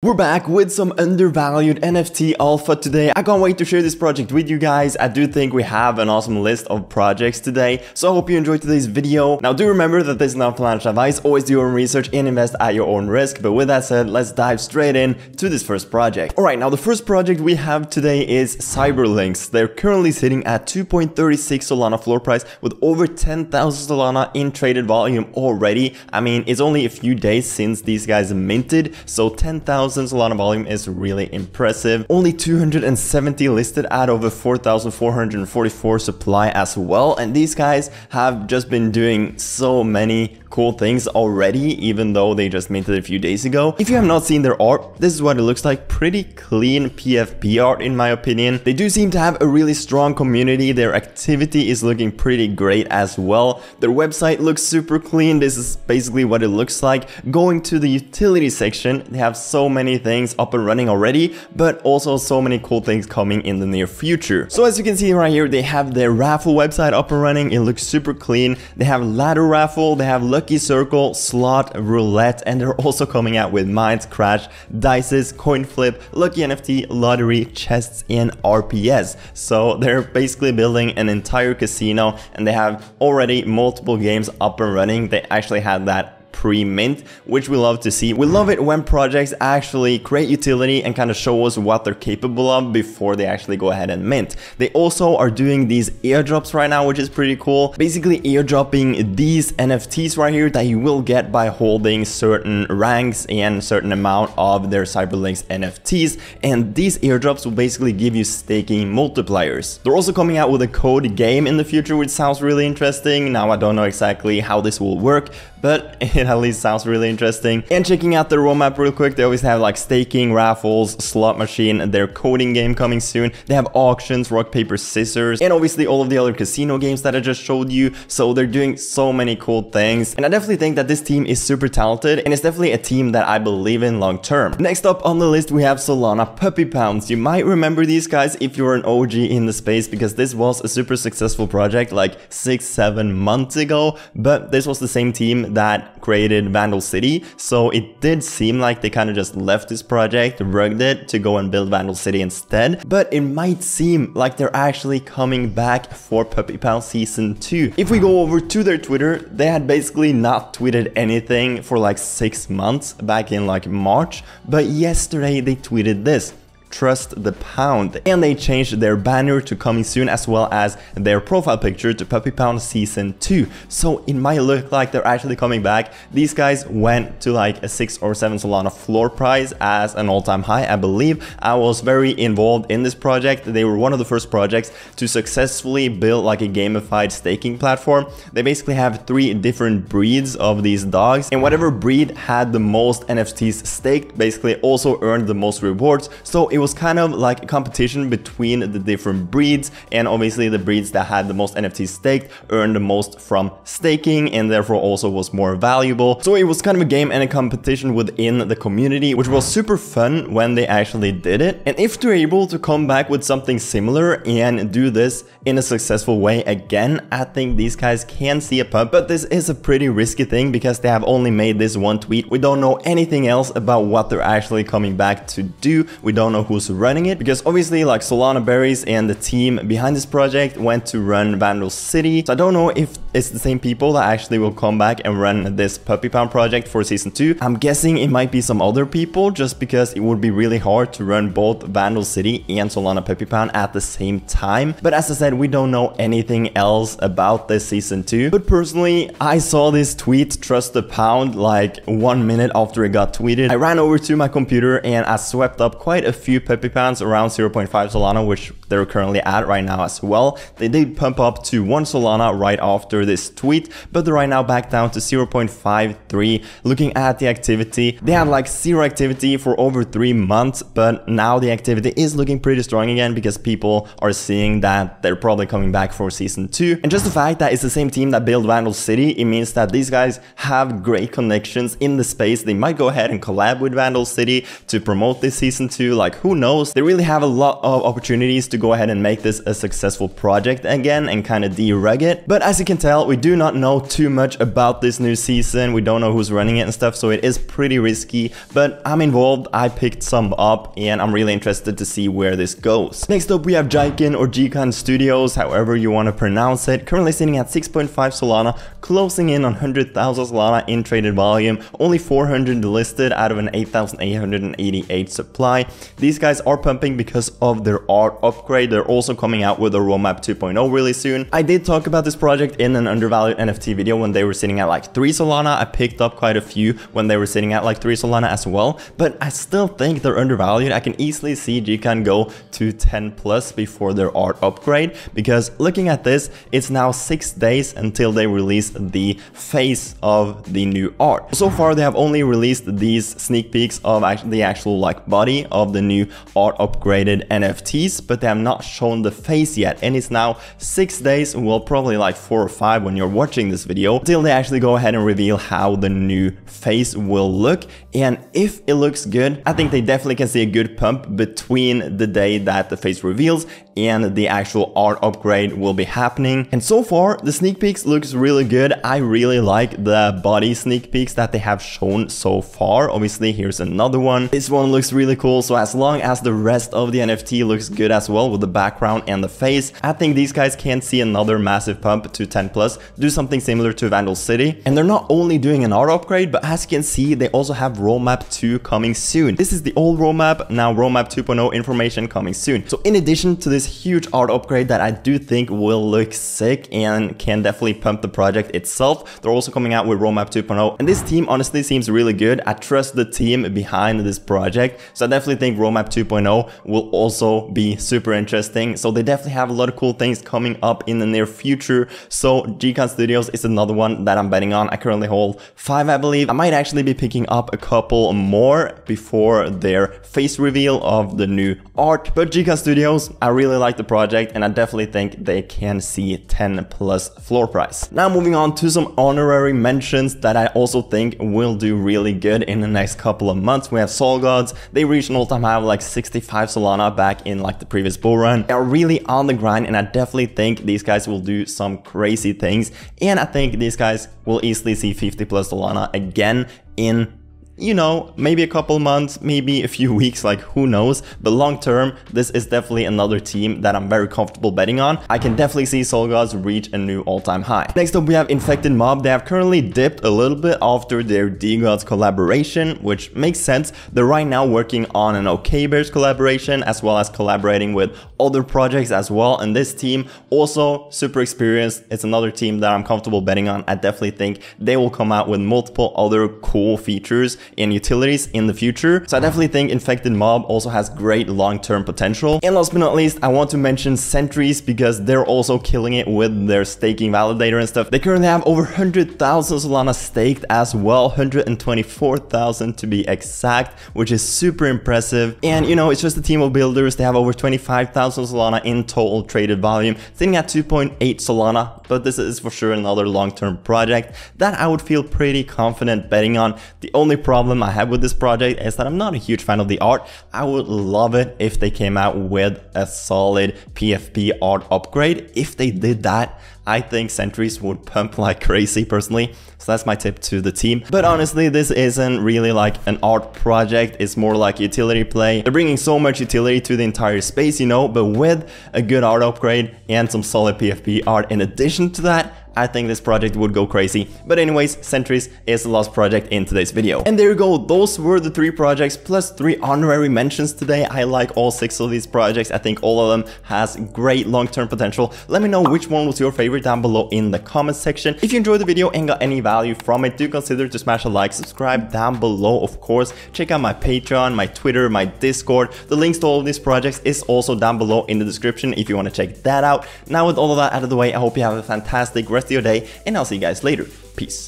We're back with some undervalued NFT alpha today. I can't wait to share this project with you guys. I do think we have an awesome list of projects today. So I hope you enjoyed today's video. Now do remember that this is not financial advice. Always do your own research and invest at your own risk. But with that said, let's dive straight in to this first project. Alright, now the first project we have today is Cyberlinx. They're currently sitting at 2.36 Solana floor price with over 10,000 Solana in traded volume already. I mean, it's only a few days since these guys minted. So 10,000 10,000 Solana volume is really impressive. Only 270 listed out of a 4,444 supply as well. And these guys have just been doing so many cool things already, even though they just minted a few days ago. If you have not seen their art, this is what it looks like. Pretty clean PFP art in my opinion. They do seem to have a really strong community. Their activity is looking pretty great as well. Their website looks super clean. This is basically what it looks like. Going to the utility section, they have so many things up and running already, but also so many cool things coming in the near future. So as you can see right here, they have their raffle website up and running. It looks super clean. They have ladder raffle, they have Lucky Circle, Slot, Roulette, and they're also coming out with Mines, Crash, Dices, Coin Flip, Lucky NFT, Lottery, Chests, and RPS. So they're basically building an entire casino and they have already multiple games up and running. They actually had that pre-mint, which we love to see. We love it when projects actually create utility and kind of show us what they're capable of before they actually go ahead and mint. They also are doing these airdrops right now, which is pretty cool. Basically airdropping these NFTs right here that you will get by holding certain ranks and certain amount of their Cyberlinx NFTs. And these airdrops will basically give you staking multipliers. They're also coming out with a code game in the future, which sounds really interesting. Now I don't know exactly how this will work, but it at least sounds really interesting. And checking out the roadmap real quick, they always have like staking, raffles, slot machine, their coding game coming soon. They have auctions, rock, paper, scissors, and obviously all of the other casino games that I just showed you. So they're doing so many cool things. And I definitely think that this team is super talented and it's definitely a team that I believe in long term. Next up on the list, we have Solana Puppy Pounds. You might remember these guys if you're an OG in the space because this was a super successful project like six, seven months ago. But this was the same team that created created Vandal City, so it did seem like they kind of just left this project, rugged it to go and build Vandal City instead, but it might seem like they're actually coming back for Puppy Pound Season 2. If we go over to their Twitter, they had basically not tweeted anything for like 6 months back in like March, but yesterday they tweeted this trust the pound. And they changed their banner to coming soon as well as their profile picture to Puppy Pound Season 2. So it might look like they're actually coming back. These guys went to like a 6 or 7 Solana floor price as an all-time high, I believe. I was very involved in this project. They were one of the first projects to successfully build like a gamified staking platform. They basically have three different breeds of these dogs and whatever breed had the most NFTs staked basically also earned the most rewards. So it it was kind of like a competition between the different breeds and obviously the breeds that had the most NFTs staked earned the most from staking and therefore also was more valuable. So it was kind of a game and a competition within the community, which was super fun when they actually did it. And if they're able to come back with something similar and do this in a successful way again, I think these guys can see a pump, but this is a pretty risky thing because they have only made this one tweet. We don't know anything else about what they're actually coming back to do. We don't know who's running it because obviously like Solana Berries and the team behind this project went to run Vandal City. So I don't know if it's the same people that actually will come back and run this Puppy Pound project for season 2. I'm guessing it might be some other people just because it would be really hard to run both Vandal City and Solana Puppy Pound at the same time. But as I said, we don't know anything else about this season 2. But personally, I saw this tweet, trust the pound, like one minute after it got tweeted. I ran over to my computer and I swept up quite a few Puppy Pounds around 0.5 Solana, which they're currently at right now as well. They did pump up to 1 Solana right after this tweet, but they're right now back down to 0.53. Looking at the activity, they had like zero activity for over three months, but now the activity is looking pretty strong again because people are seeing that they're probably coming back for season 2. And just the fact that it's the same team that built Vandal City, it means that these guys have great connections in the space. They might go ahead and collab with Vandal City to promote this season 2. Like who knows? They really have a lot of opportunities to go ahead and make this a successful project again and kind of derug it. But as you can tell, tell, we do not know too much about this new season. We don't know who's running it and stuff, so it is pretty risky. But I'm involved, I picked some up, and I'm really interested to see where this goes. Next up, we have Jiken or Jikan Studios, however you want to pronounce it. Currently sitting at 6.5 Solana, closing in on 100,000 Solana in traded volume. Only 400 listed out of an 8,888 supply. These guys are pumping because of their art upgrade. They're also coming out with a roadmap 2.0 really soon. I did talk about this project in an undervalued NFT video when they were sitting at like 3 Solana. I picked up quite a few when they were sitting at like 3 Solana as well, but I still think they're undervalued. I can easily see Jikan go to 10 plus before their art upgrade because looking at this, it's now 6 days until they release the face of the new art. So far, they have only released these sneak peeks of actually the actual like body of the new art upgraded NFTs, but they have not shown the face yet. And it's now 6 days, well probably like 4 or 5 when you're watching this video, until they actually go ahead and reveal how the new face will look. And if it looks good, I think they definitely can see a good pump between the day that the face reveals and the actual art upgrade will be happening. And so far, the sneak peeks looks really good. I really like the body sneak peeks that they have shown so far. Obviously, here's another one. This one looks really cool. So as long as the rest of the NFT looks good as well with the background and the face, I think these guys can see another massive pump to 10 plus, do something similar to Vandal City. And they're not only doing an art upgrade, but as you can see, they also have roadmap 2 coming soon. This is the old roadmap, now roadmap 2.0 information coming soon. So in addition to this huge art upgrade that I do think will look sick and can definitely pump the project itself, they're also coming out with roadmap 2.0. And this team honestly seems really good. I trust the team behind this project. So I definitely think roadmap 2.0 will also be super interesting. So they definitely have a lot of cool things coming up in the near future. So Jikan Studios is another one that I'm betting on. I currently hold five, I believe. I might actually be picking up a couple more before their face reveal of the new art. But Jikan Studios, I really like the project and I definitely think they can see 10 plus floor price. Now moving on to some honorary mentions that I also think will do really good in the next couple of months. We have SolGods. They reached an all-time high of like 65 Solana back in like the previous bull run. They are really on the grind and I definitely think these guys will do some crazy things. And I think these guys will easily see 50 plus Solana again in you know, maybe a couple months, maybe a few weeks, like who knows. But long term, this is definitely another team that I'm very comfortable betting on. I can definitely see SolGods reach a new all-time high. Next up, we have Infected Mob. They have currently dipped a little bit after their DeGods collaboration, which makes sense. They're right now working on an Okay Bears collaboration, as well as collaborating with other projects as well. And this team also super experienced. It's another team that I'm comfortable betting on. I definitely think they will come out with multiple other cool features in utilities in the future. So I definitely think Infected Mob also has great long-term potential. And last but not least, I want to mention Sentries because they're also killing it with their staking validator and stuff. They currently have over 100,000 Solana staked as well, 124,000 to be exact, which is super impressive. And you know, it's just a team of builders. They have over 25,000 Solana in total traded volume, sitting at 2.8 Solana, but this is for sure another long-term project that I would feel pretty confident betting on. The only problem problem I have with this project is that I'm not a huge fan of the art. I would love it if they came out with a solid PFP art upgrade. If they did that, I think Sentries would pump like crazy personally. So that's my tip to the team. But honestly, this isn't really like an art project. It's more like utility play. They're bringing so much utility to the entire space, you know, but with a good art upgrade and some solid PFP art in addition to that, I think this project would go crazy. But anyways, Sentries is the last project in today's video. And there you go, those were the three projects plus three honorary mentions today. I like all six of these projects. I think all of them has great long-term potential. Let me know which one was your favorite down below in the comment section. If you enjoyed the video and got any value from it, do consider to smash a like, subscribe down below, of course. Check out my Patreon, my Twitter, my Discord. The links to all of these projects is also down below in the description if you want to check that out. Now with all of that out of the way, I hope you have a fantastic rest of your day, and I'll see you guys later. Peace.